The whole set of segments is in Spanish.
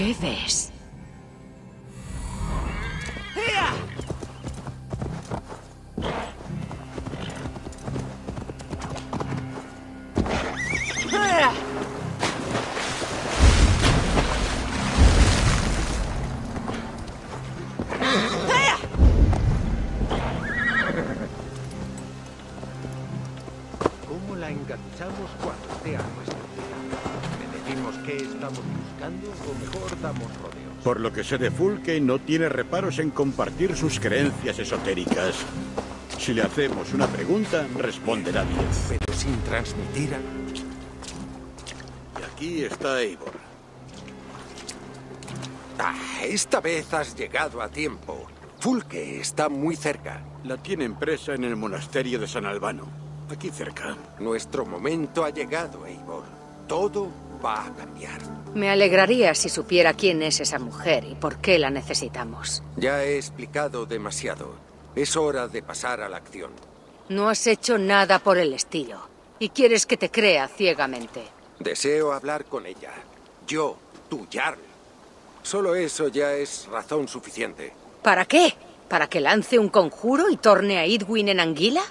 ¿Qué ves? ¿Cómo la enganchamos cuando esté a? ¿Le decimos qué estamos buscando o mejor damos rodeos? Por lo que sé de Fulke, no tiene reparos en compartir sus creencias esotéricas. Si le hacemos una pregunta, responderá bien. Pero sin transmitir a... Y aquí está Eivor. Ah, esta vez has llegado a tiempo. Fulke está muy cerca. La tienen presa en el monasterio de San Albano, aquí cerca. Nuestro momento ha llegado, Eivor. Todo va a cambiar. Me alegraría si supiera quién es esa mujer y por qué la necesitamos. Ya he explicado demasiado. Es hora de pasar a la acción. No has hecho nada por el estilo. Y quieres que te crea ciegamente. Deseo hablar con ella. Yo, tu Jarl. Solo eso ya es razón suficiente. ¿Para qué? ¿Para que lance un conjuro y torne a Idwin en anguila?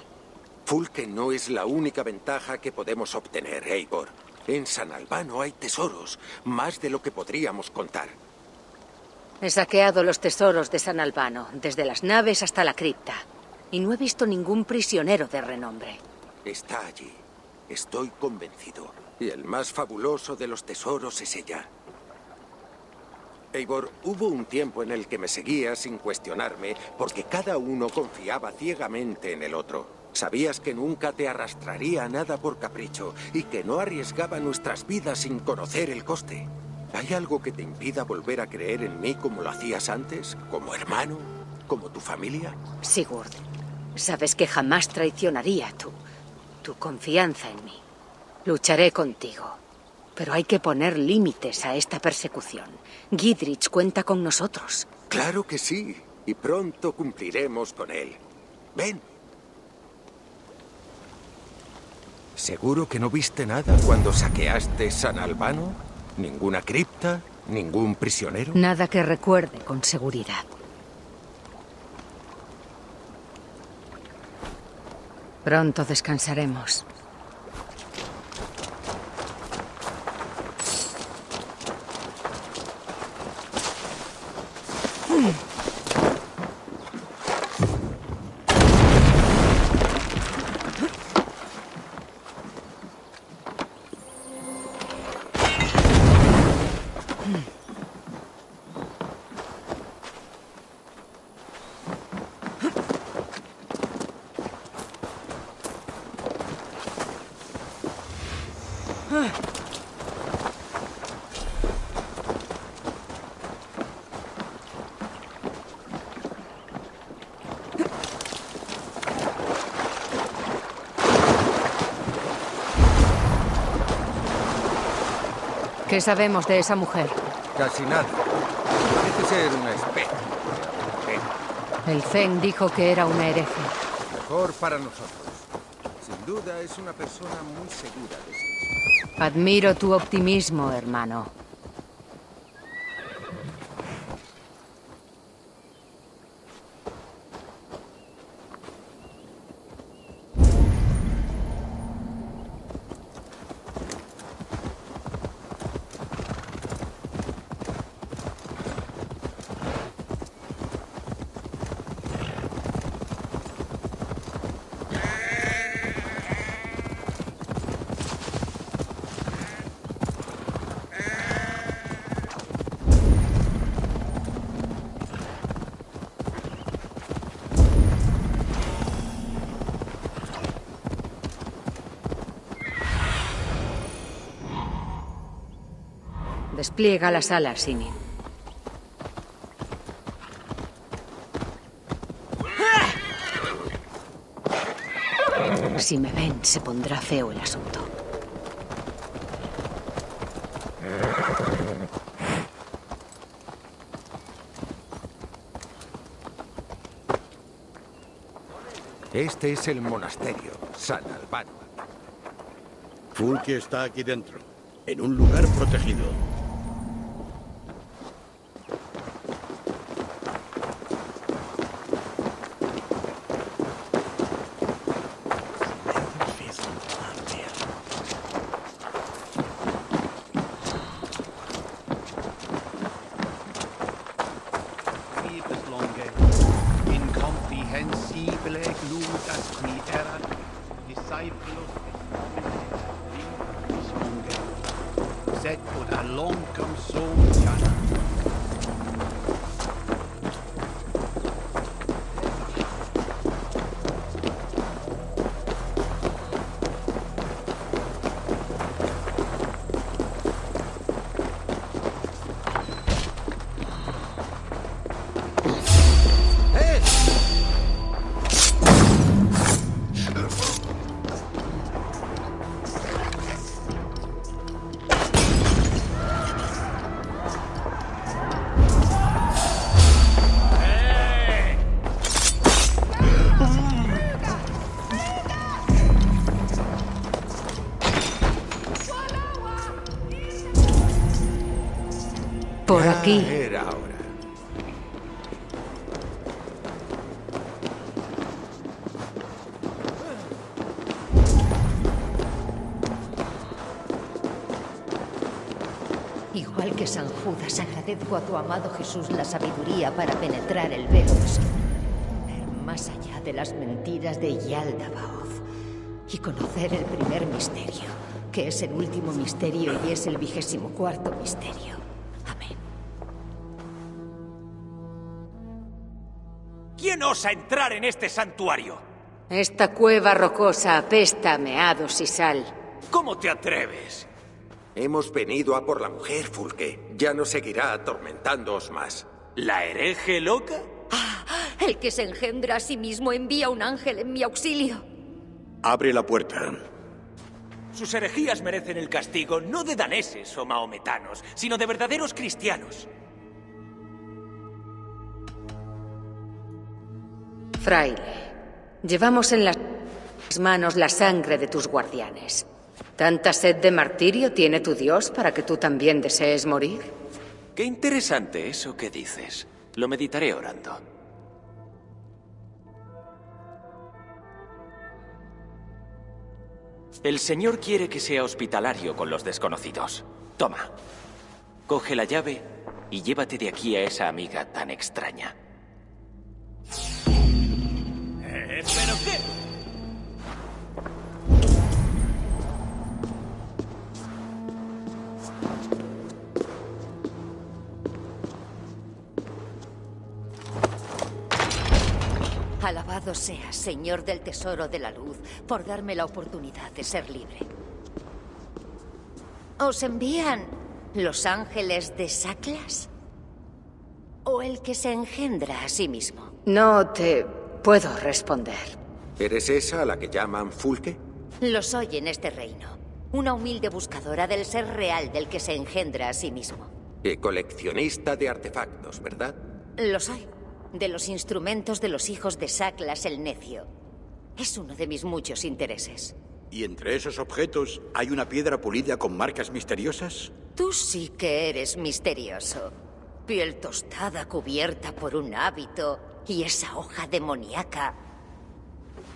Fulke no es la única ventaja que podemos obtener, Eivor. En San Albano hay tesoros, más de lo que podríamos contar. He saqueado los tesoros de San Albano, desde las naves hasta la cripta. Y no he visto ningún prisionero de renombre. Está allí. Estoy convencido. Y el más fabuloso de los tesoros es ella. Eivor, hubo un tiempo en el que me seguía sin cuestionarme porque cada uno confiaba ciegamente en el otro. Sabías que nunca te arrastraría a nada por capricho y que no arriesgaba nuestras vidas sin conocer el coste. ¿Hay algo que te impida volver a creer en mí como lo hacías antes? ¿Como hermano? ¿Como tu familia? Sigurd, sabes que jamás traicionaría tu... tu confianza en mí. Lucharé contigo. Pero hay que poner límites a esta persecución. Gidrich cuenta con nosotros. Claro que sí. Y pronto cumpliremos con él. Ven. ¿Seguro que no viste nada cuando saqueaste San Albano? ¿Ninguna cripta? ¿Ningún prisionero? Nada que recuerde con seguridad. Pronto descansaremos. ¿Qué sabemos de esa mujer? Casi nada. Parece ser una especie. El Zen dijo que era una hereje. Mejor para nosotros. Sin duda es una persona muy segura de sí misma. Admiro tu optimismo, hermano. Despliega las alas, Sinin. Si me ven, se pondrá feo el asunto. Este es el monasterio, San Albano. Fulke está aquí dentro, en un lugar protegido. Aquí. Era ahora. Igual que San Judas, agradezco a tu amado Jesús la sabiduría para penetrar el velo de. Ver más allá de las mentiras de Yaldabaoth y conocer el primer misterio, que es el último misterio y es el vigésimo cuarto misterio. Osa entrar en este santuario? Esta cueva rocosa apesta a meados y sal. ¿Cómo te atreves? Hemos venido a por la mujer, Fulke. Ya no seguirá atormentándoos más. ¿La hereje loca? El que se engendra a sí mismo envía un ángel en mi auxilio. Abre la puerta. Sus herejías merecen el castigo no de daneses o mahometanos, sino de verdaderos cristianos. Fraile, llevamos en las manos la sangre de tus guardianes. ¿Tanta sed de martirio tiene tu Dios para que tú también desees morir? Qué interesante eso que dices. Lo meditaré orando. El Señor quiere que sea hospitalario con los desconocidos. Toma. Coge la llave y llévate de aquí a esa amiga tan extraña. ¿Pero qué? Alabado seas, Señor del Tesoro de la Luz, por darme la oportunidad de ser libre. ¿Os envían los ángeles de Saclas? ¿O el que se engendra a sí mismo? No te puedo responder. ¿Eres esa a la que llaman Fulke? Lo soy en este reino. Una humilde buscadora del ser real del que se engendra a sí mismo. Y coleccionista de artefactos, ¿verdad? Lo soy. De los instrumentos de los hijos de Saclas el Necio. Es uno de mis muchos intereses. ¿Y entre esos objetos hay una piedra pulida con marcas misteriosas? Tú sí que eres misterioso. Piel tostada cubierta por un hábito y esa hoja demoníaca.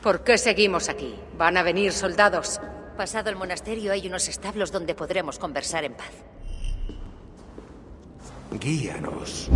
¿Por qué seguimos aquí? ¿Van a venir soldados? Pasado el monasterio hay unos establos donde podremos conversar en paz. Guíanos.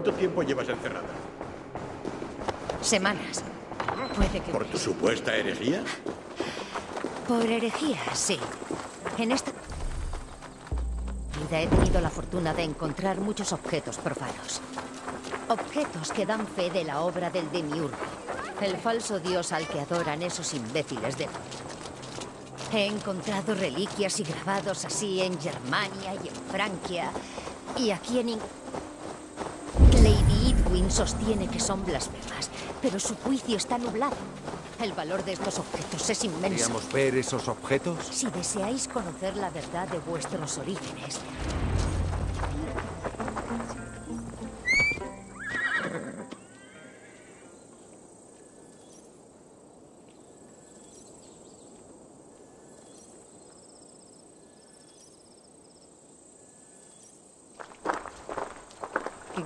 ¿Cuánto tiempo llevas encerrada? Semanas. Puede que... ¿Por tu supuesta herejía? Por herejía, sí. En esta vida he tenido la fortuna de encontrar muchos objetos profanos. Objetos que dan fe de la obra del demiurgo, el falso dios al que adoran esos imbéciles de... He encontrado reliquias y grabados así en Germania y en Francia y aquí en Inglaterra. Sostiene que son blasfemas, pero su juicio está nublado. El valor de estos objetos es inmenso. ¿Podríamos ver esos objetos? Si deseáis conocer la verdad de vuestros orígenes,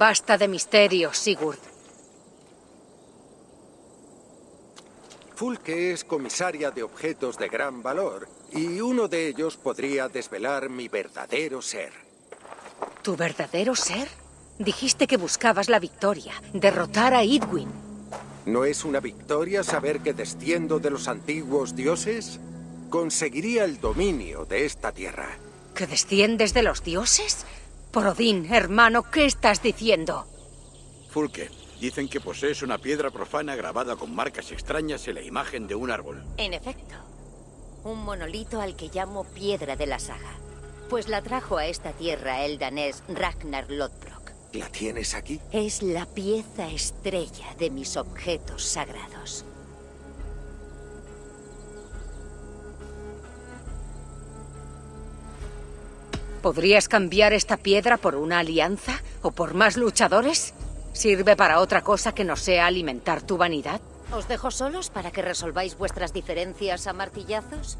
Basta de misterios, Sigurd. Fulke es comisaria de objetos de gran valor, y uno de ellos podría desvelar mi verdadero ser. ¿Tu verdadero ser? Dijiste que buscabas la victoria, derrotar a Idwin. ¿No es una victoria saber que desciendo de los antiguos dioses? Conseguiría el dominio de esta tierra. ¿Que desciendes de los dioses? Por Odín, hermano, ¿qué estás diciendo? Fulke, dicen que posees una piedra profana grabada con marcas extrañas en la imagen de un árbol. En efecto, un monolito al que llamo Piedra de la Saga. Pues la trajo a esta tierra el danés Ragnar Lodbrok. ¿La tienes aquí? Es la pieza estrella de mis objetos sagrados. ¿Podrías cambiar esta piedra por una alianza o por más luchadores? ¿Sirve para otra cosa que no sea alimentar tu vanidad? ¿Os dejo solos para que resolváis vuestras diferencias a martillazos?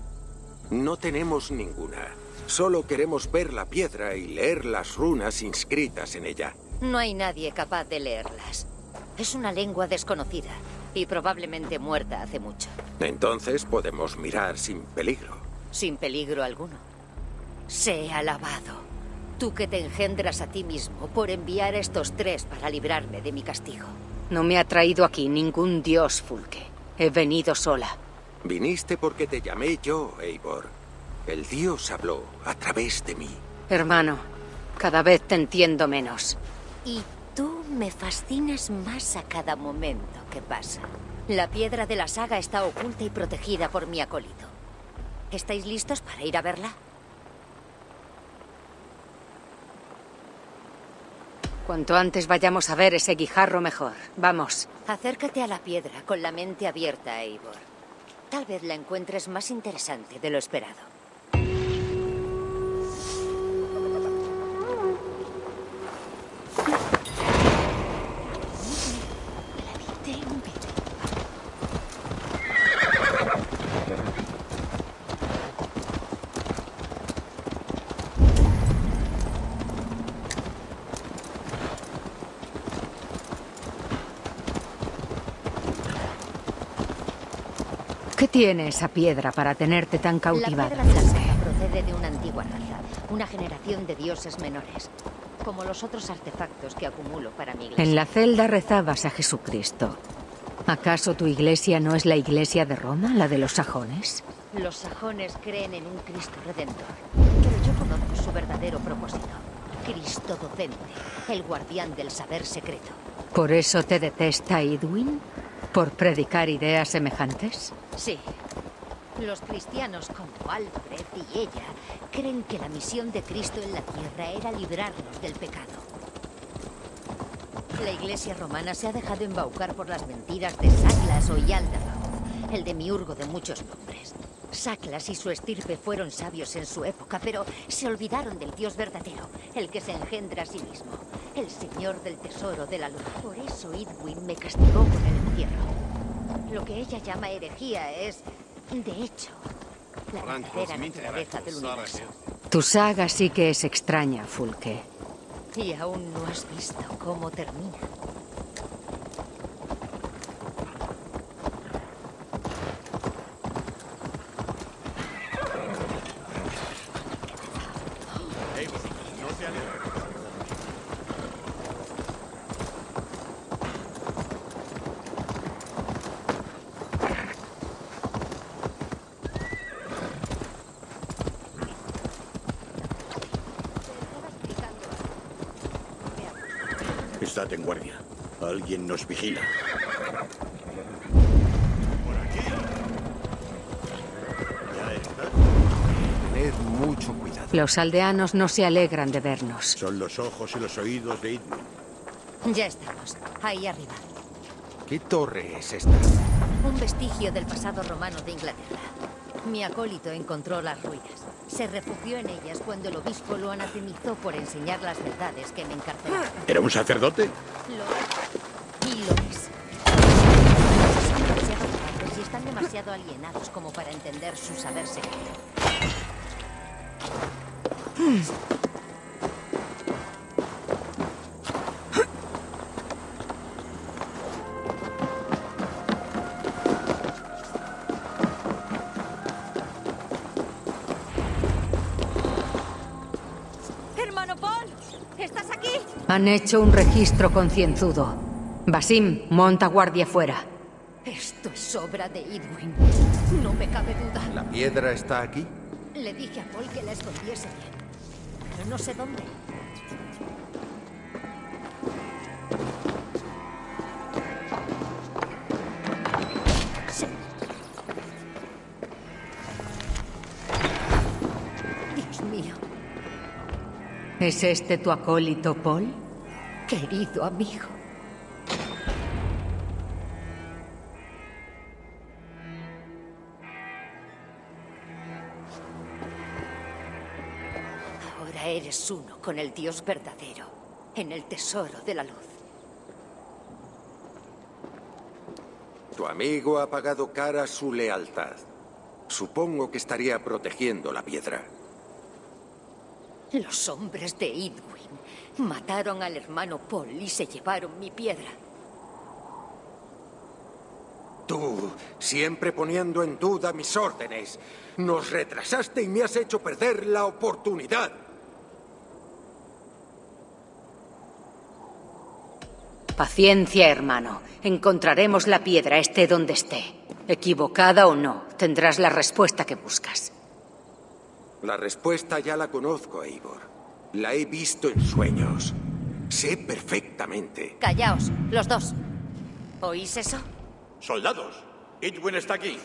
No tenemos ninguna. Solo queremos ver la piedra y leer las runas inscritas en ella. No hay nadie capaz de leerlas. Es una lengua desconocida y probablemente muerta hace mucho. Entonces podemos mirar sin peligro. Sin peligro alguno. Sea alabado. Tú que te engendras a ti mismo por enviar estos tres para librarme de mi castigo. No me ha traído aquí ningún dios, Fulke. He venido sola. Viniste porque te llamé yo, Eivor. El dios habló a través de mí. Hermano, cada vez te entiendo menos. Y tú me fascinas más a cada momento que pasa. La piedra de la saga está oculta y protegida por mi acólito. ¿Estáis listos para ir a verla? Cuanto antes vayamos a ver ese guijarro, mejor. Vamos. Acércate a la piedra con la mente abierta, Eivor. Tal vez la encuentres más interesante de lo esperado. ¿Qué tiene esa piedra para tenerte tan La cautivada? piedra la saga procede de una antigua raza, una generación de dioses menores, como los otros artefactos que acumulo para mi iglesia. En la celda rezabas a Jesucristo. ¿Acaso tu iglesia no es la iglesia de Roma, la de los sajones? Los sajones creen en un Cristo redentor, pero yo conozco su verdadero propósito. Cristo docente, el guardián del saber secreto. ¿Por eso te detesta Idwin? ¿Por predicar ideas semejantes? Sí. Los cristianos como Alfred y ella creen que la misión de Cristo en la tierra era librarnos del pecado. La iglesia romana se ha dejado embaucar por las mentiras de Saclas o Yaldabaoth, el demiurgo de muchos nombres. Saclas y su estirpe fueron sabios en su época, pero se olvidaron del Dios verdadero, el que se engendra a sí mismo, el Señor del Tesoro de la Luz. Por eso Idwin me castigó con el encierro. Lo que ella llama herejía es, de hecho, la verdadera naturaleza del universo. Tu saga sí que es extraña, Fulke. Y aún no has visto cómo termina. Eivor, no te alejes. Estate en guardia. Alguien nos vigila. Por aquí. Ya está. Tened mucho cuidado. Los aldeanos no se alegran de vernos. Son los ojos y los oídos de Idwin. Ya estamos, ahí arriba. ¿Qué torre es esta? Un vestigio del pasado romano de Inglaterra. Mi acólito encontró las ruinas. Se refugió en ellas cuando el obispo lo anatemizó por enseñar las verdades que me encarcelaron. ¿Era un sacerdote? Lo es. Y lo es. Son demasiado grandes y están demasiado alienados como para entender su saber secreto. ¿Estás aquí? Han hecho un registro concienzudo. Basim, monta guardia fuera. Esto es obra de Idwin. No me cabe duda. ¿La piedra está aquí? Le dije a Paul que la escondiese bien. Pero no sé dónde. ¿Es este tu acólito, Paul? querido amigo. Ahora eres uno con el Dios verdadero, en el tesoro de la luz. Tu amigo ha pagado cara su lealtad. Supongo que estaría protegiendo la piedra. Los hombres de Idwin mataron al hermano Paul y se llevaron mi piedra. Tú, siempre poniendo en duda mis órdenes, nos retrasaste y me has hecho perder la oportunidad. Paciencia, hermano. Encontraremos la piedra, esté donde esté. Equivocada o no, tendrás la respuesta que buscas. La respuesta ya la conozco, Eivor. La he visto en sueños. Sé perfectamente. Callaos, los dos. ¿Oís eso? Soldados, Edwin está aquí.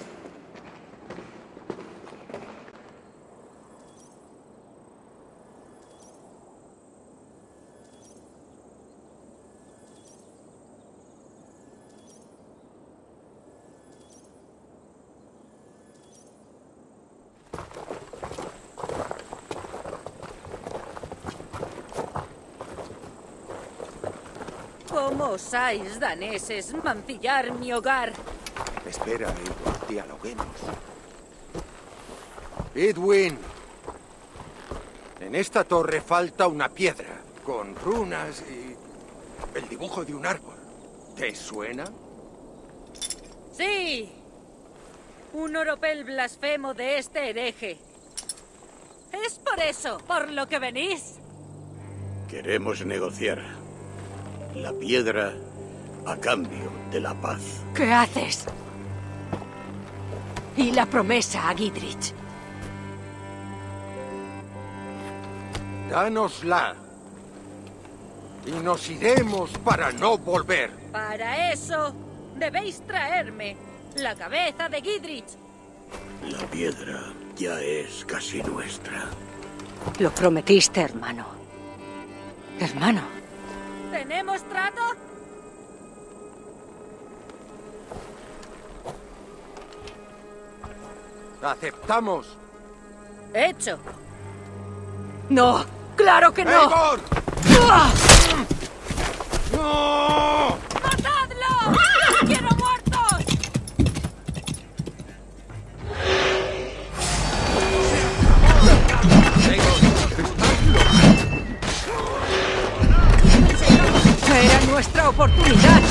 ¿Cómo osáis, daneses, mancillar mi hogar? Espera, Eivor, dialoguemos. Edwin. En esta torre falta una piedra, con runas y el dibujo de un árbol. ¿Te suena? Sí. Un oropel blasfemo de este hereje. Es por eso, por lo que venís. Queremos negociar. La piedra a cambio de la paz. ¿Qué haces? Y la promesa a Gidrich. Dánosla. Y nos iremos para no volver. Para eso, debéis traerme la cabeza de Gidrich. La piedra ya es casi nuestra. Lo prometiste, hermano. Hermano, ¿Tenemos trato? Aceptamos. Hecho. no. Claro que no. ¡Eivor! ¡No! Nuestra oportunidad.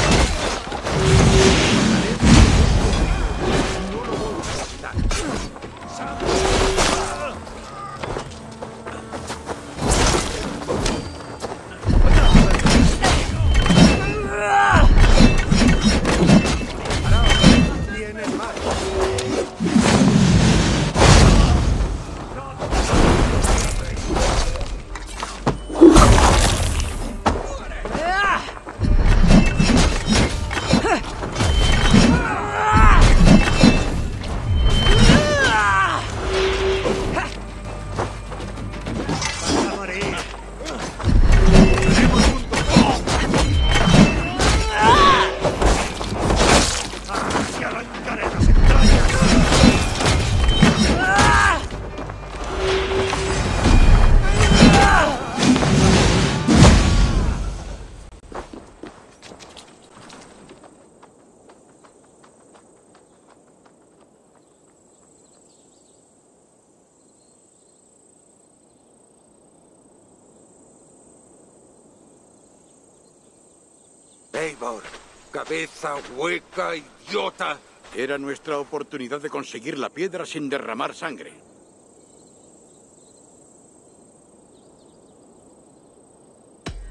Cabeza hueca, idiota. Era nuestra oportunidad de conseguir la piedra sin derramar sangre.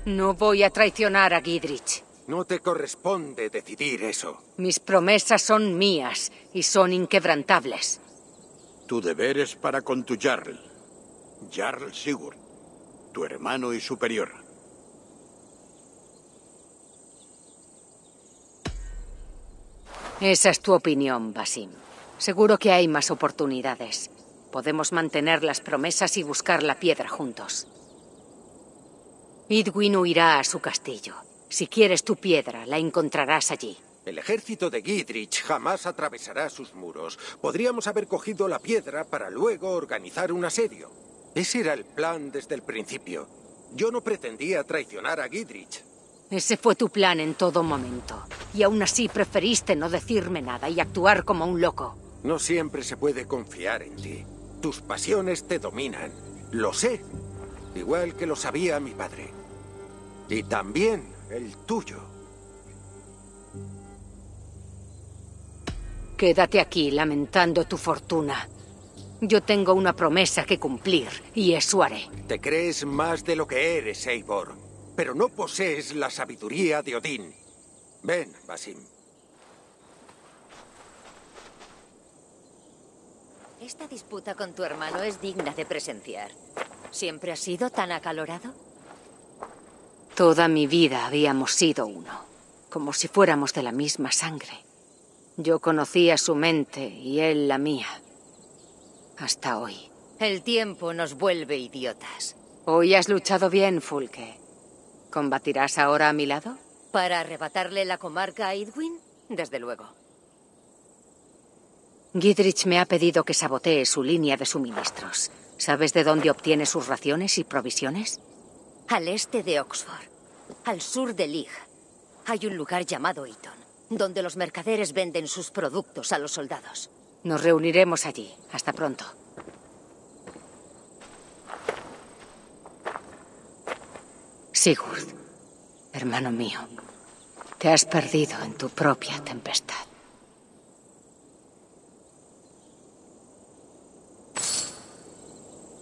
No voy a traicionar a Gidrich. No te corresponde decidir eso. Mis promesas son mías y son inquebrantables. Tu deber es para con tu Jarl. Jarl Sigurd, tu hermano y superior. Esa es tu opinión, Basim. Seguro que hay más oportunidades. Podemos mantener las promesas y buscar la piedra juntos. Idwin huirá a su castillo. Si quieres tu piedra, la encontrarás allí. El ejército de Gidrich jamás atravesará sus muros. Podríamos haber cogido la piedra para luego organizar un asedio. Ese era el plan desde el principio. Yo no pretendía traicionar a Gidrich. Ese fue tu plan en todo momento. Y aún así preferiste no decirme nada y actuar como un loco. No siempre se puede confiar en ti. Tus pasiones te dominan. Lo sé. Igual que lo sabía mi padre. Y también el tuyo. Quédate aquí lamentando tu fortuna. Yo tengo una promesa que cumplir y eso haré. Te crees más de lo que eres, Eivor, pero no posees la sabiduría de Odín. Ven, Basim. Esta disputa con tu hermano es digna de presenciar. ¿Siempre has sido tan acalorado? Toda mi vida habíamos sido uno, como si fuéramos de la misma sangre. Yo conocía su mente y él la mía. Hasta hoy. El tiempo nos vuelve idiotas. Hoy has luchado bien, Fulke. ¿Combatirás ahora a mi lado? ¿Para arrebatarle la comarca a Idwin? Desde luego. Gidrich me ha pedido que sabotee su línea de suministros. ¿Sabes de dónde obtiene sus raciones y provisiones? Al este de Oxford, al sur de Leigh, hay un lugar llamado Eton, donde los mercaderes venden sus productos a los soldados. Nos reuniremos allí. Hasta pronto. Sigurd, hermano mío, te has perdido en tu propia tempestad.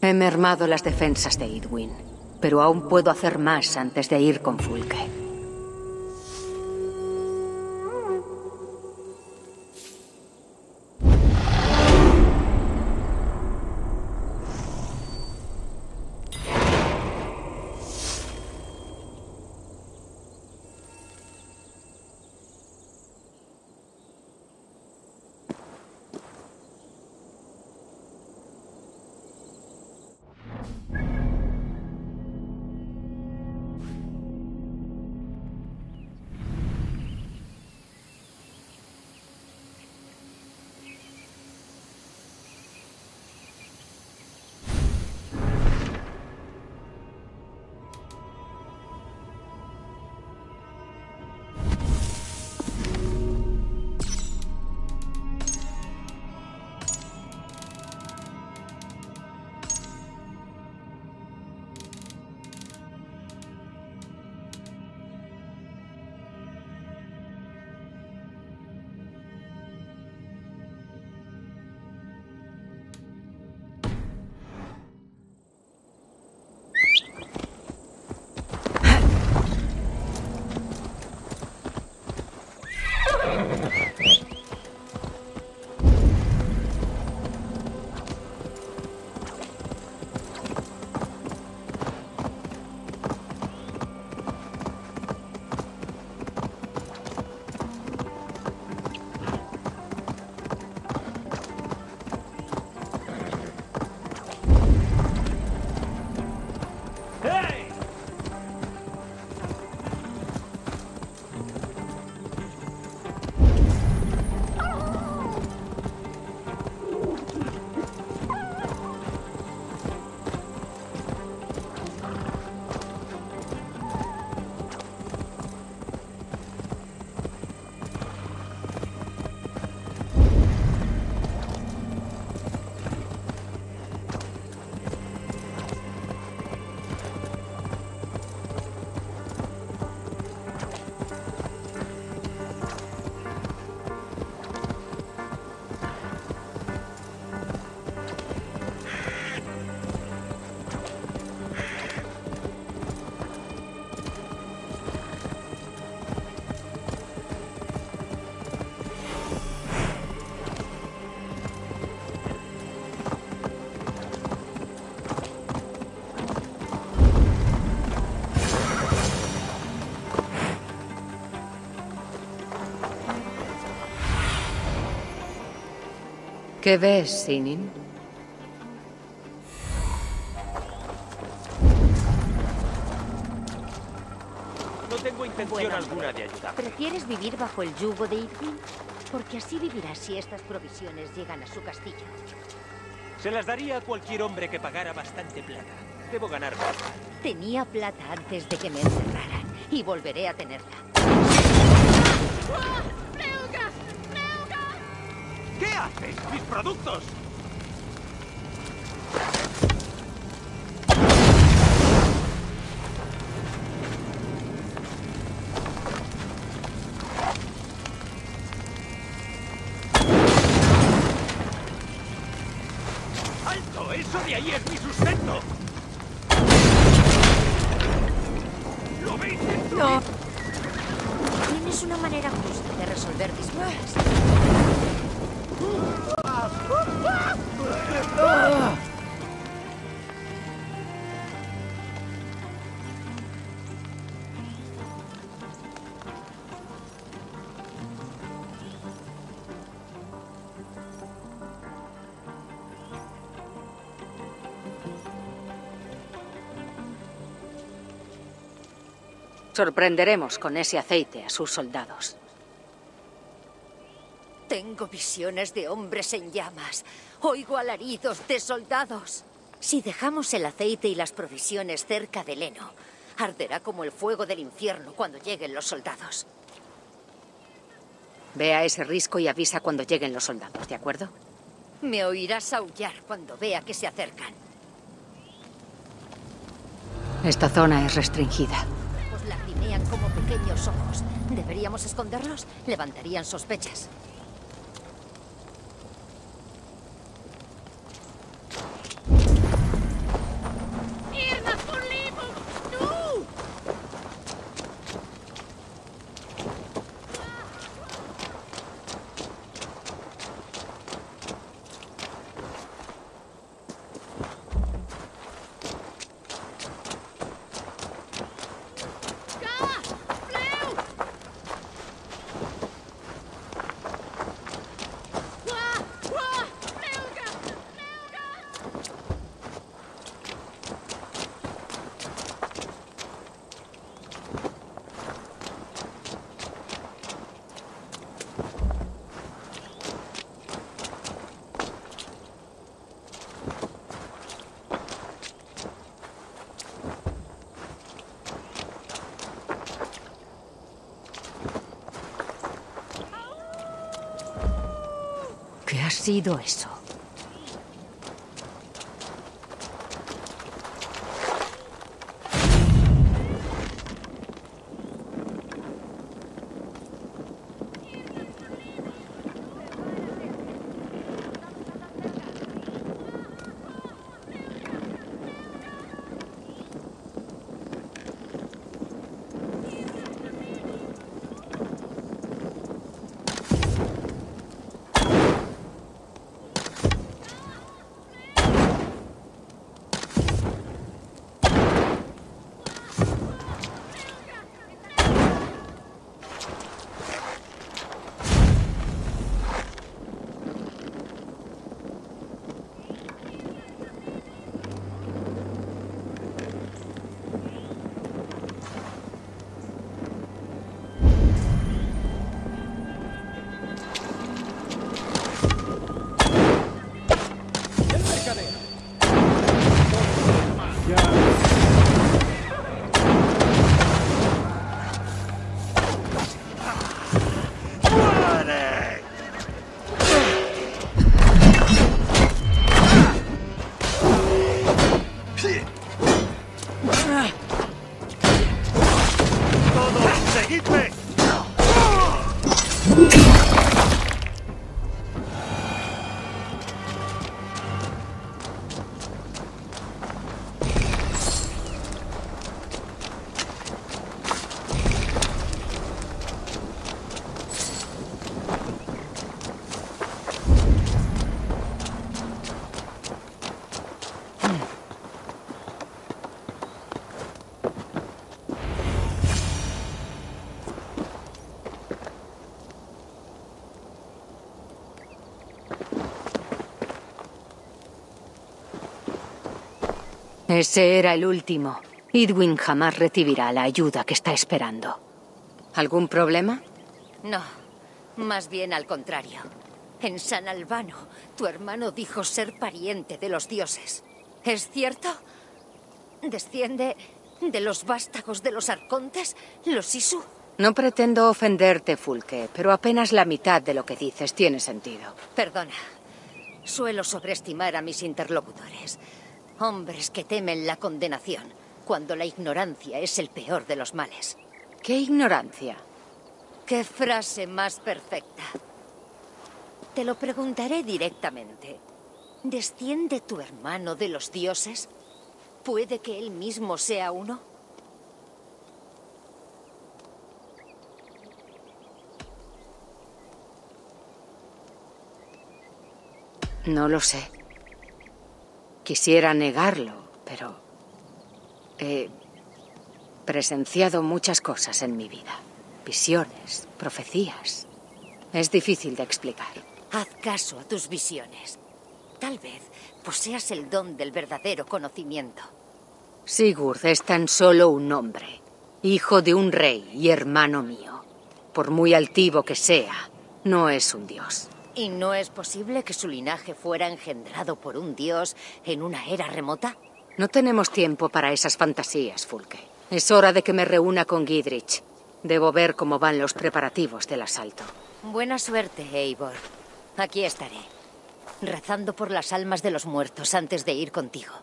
He mermado las defensas de Idwin, pero aún puedo hacer más antes de ir con Fulke. ¿Qué ves, Sinin? No tengo intención Bueno, alguna de ayudar. ¿Prefieres vivir bajo el yugo de Irving? Porque así vivirás si estas provisiones llegan a su castillo. Se las daría a cualquier hombre que pagara bastante plata. Debo ganar más. Tenía plata antes de que me encerraran y volveré a tenerla. ¿Qué haces? ¡Mis productos! Sorprenderemos con ese aceite a sus soldados. Tengo visiones de hombres en llamas. Oigo alaridos de soldados. Si dejamos el aceite y las provisiones cerca del heno, arderá como el fuego del infierno cuando lleguen los soldados. Ve a ese risco y avisa cuando lleguen los soldados, ¿de acuerdo? Me oirás aullar cuando vea que se acercan. Esta zona es restringida. Lagrimean como pequeños ojos. ¿Deberíamos esconderlos? Levantarían sospechas. ¿Qué ha sido eso? Ese era el último. Idwin jamás recibirá la ayuda que está esperando. ¿Algún problema? No, más bien al contrario. En San Albano, tu hermano dijo ser pariente de los dioses. ¿Es cierto? ¿Desciende de los vástagos de los arcontes, los Isu? No pretendo ofenderte, Fulke, pero apenas la mitad de lo que dices tiene sentido. Perdona. Suelo sobreestimar a mis interlocutores. Hombres que temen la condenación, cuando la ignorancia es el peor de los males. ¿Qué ignorancia? ¿Qué frase más perfecta? Te lo preguntaré directamente. ¿Desciende tu hermano de los dioses? ¿Puede que él mismo sea uno? No lo sé. Quisiera negarlo, pero he presenciado muchas cosas en mi vida. Visiones, profecías. Es difícil de explicar. Haz caso a tus visiones. Tal vez poseas el don del verdadero conocimiento. Sigurd es tan solo un hombre, hijo de un rey y hermano mío. Por muy altivo que sea, no es un dios. ¿Y no es posible que su linaje fuera engendrado por un dios en una era remota? No tenemos tiempo para esas fantasías, Fulke. Es hora de que me reúna con Gidrich. Debo ver cómo van los preparativos del asalto. Buena suerte, Eivor. Aquí estaré, rezando por las almas de los muertos antes de ir contigo.